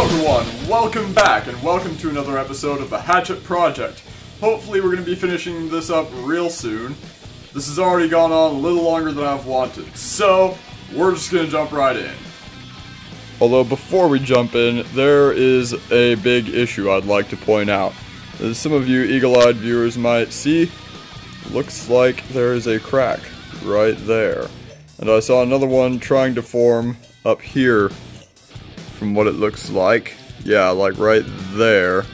everyone, welcome back and welcome to another episode of the Hatchet Project. Hopefully we're going to be finishing this up real soon. This has already gone on a little longer than I've wanted, so we're just going to jump right in. Although before we jump in, there is a big issue I'd like to point out. As some of you eagle-eyed viewers might see, looks like there is a crack right there. And I saw another one trying to form up here from what it looks like. Yeah, like right there.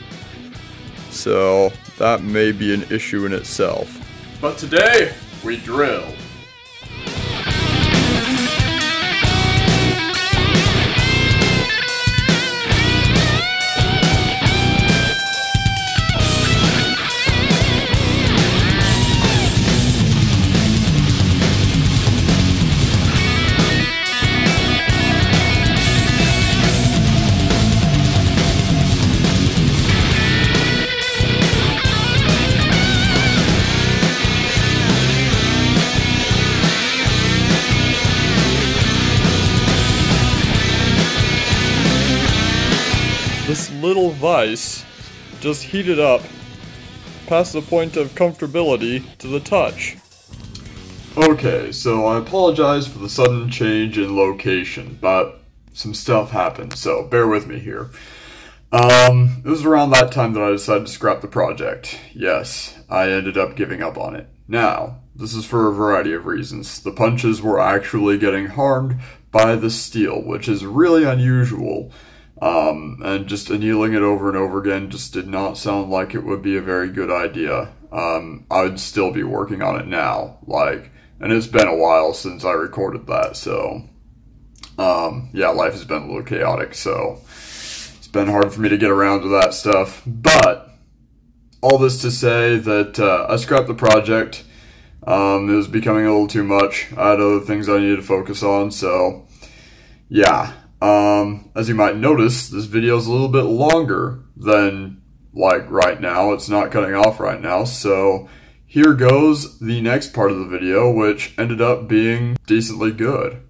So that may be an issue in itself. But today, we drill. Little vise just heated up past the point of comfortability to the touch. Okay, so I apologize for the sudden change in location, but some stuff happened, so bear with me here. Um, it was around that time that I decided to scrap the project. Yes, I ended up giving up on it. Now, this is for a variety of reasons. The punches were actually getting harmed by the steel, which is really unusual. Um, and just annealing it over and over again just did not sound like it would be a very good idea. Um, I would still be working on it now, like, and it's been a while since I recorded that, so, um, yeah, life has been a little chaotic, so it's been hard for me to get around to that stuff. But all this to say that uh, I scrapped the project. Um, it was becoming a little too much. I had other things I needed to focus on, so yeah. Um, as you might notice, this video is a little bit longer than like right now. It's not cutting off right now. So here goes the next part of the video, which ended up being decently good.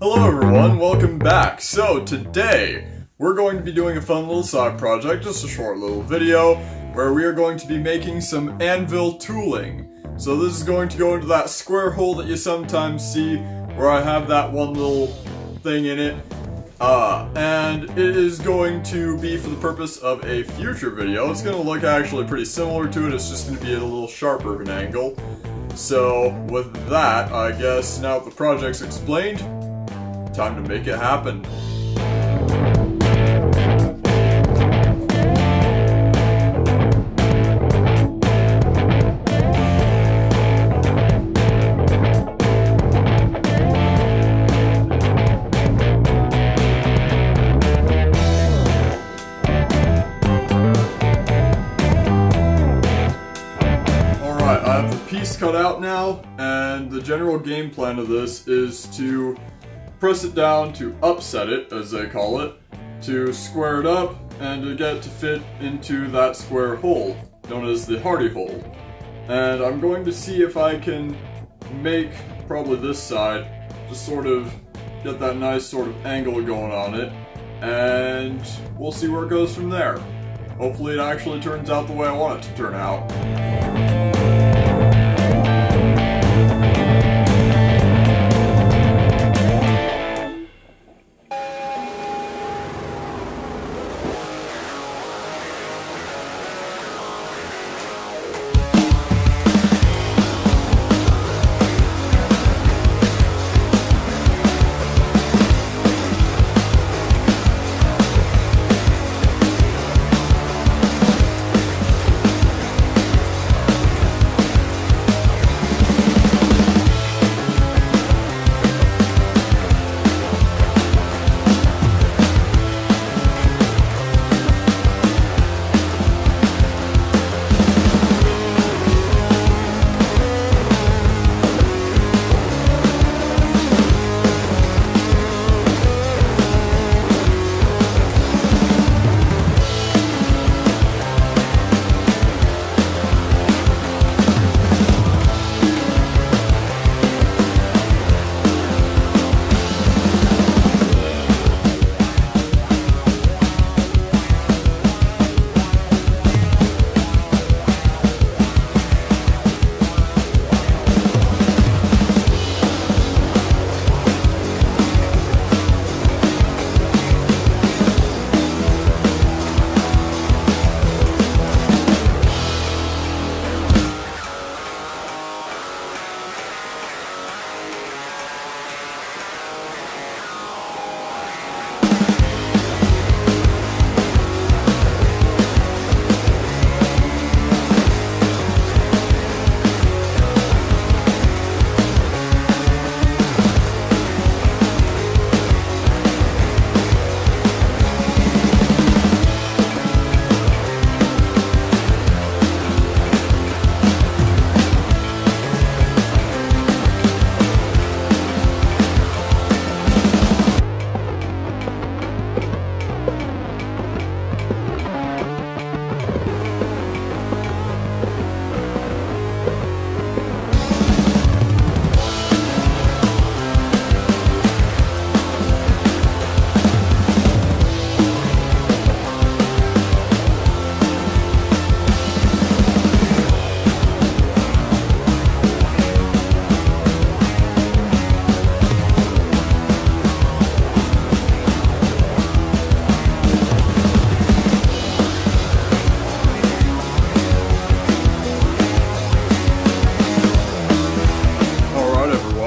Hello everyone, welcome back. So today, we're going to be doing a fun little side project, just a short little video, where we are going to be making some anvil tooling. So this is going to go into that square hole that you sometimes see where I have that one little thing in it. Uh, and it is going to be for the purpose of a future video. It's going to look actually pretty similar to it, it's just going to be at a little sharper of an angle. So with that, I guess now that the project's explained, time to make it happen. Cut out now, and the general game plan of this is to press it down to upset it, as they call it, to square it up, and to get it to fit into that square hole, known as the Hardy hole. And I'm going to see if I can make probably this side, just sort of get that nice sort of angle going on it, and we'll see where it goes from there. Hopefully it actually turns out the way I want it to turn out.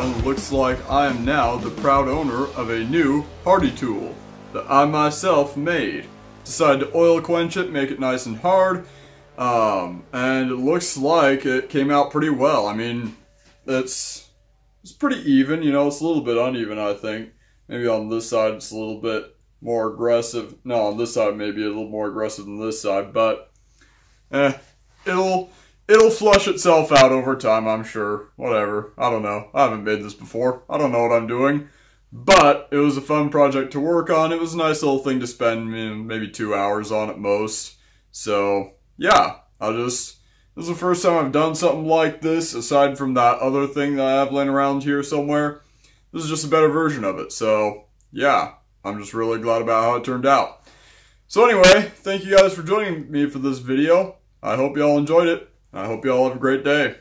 Looks like I am now the proud owner of a new hardy tool that I myself made. Decided to oil quench it, make it nice and hard, um, and it looks like it came out pretty well. I mean, it's, it's pretty even, you know, it's a little bit uneven, I think. Maybe on this side it's a little bit more aggressive. No, on this side maybe a little more aggressive than this side, but eh, it'll it'll flush itself out over time, I'm sure. Whatever. I don't know. I haven't made this before. I don't know what I'm doing. But it was a fun project to work on. It was a nice little thing to spend maybe two hours on at most. So, yeah, I'll just... This is the first time I've done something like this, aside from that other thing that I have laying around here somewhere. This is just a better version of it. So, yeah, I'm just really glad about how it turned out. So anyway, thank you guys for joining me for this video. I hope y'all enjoyed it. I hope y'all have a great day.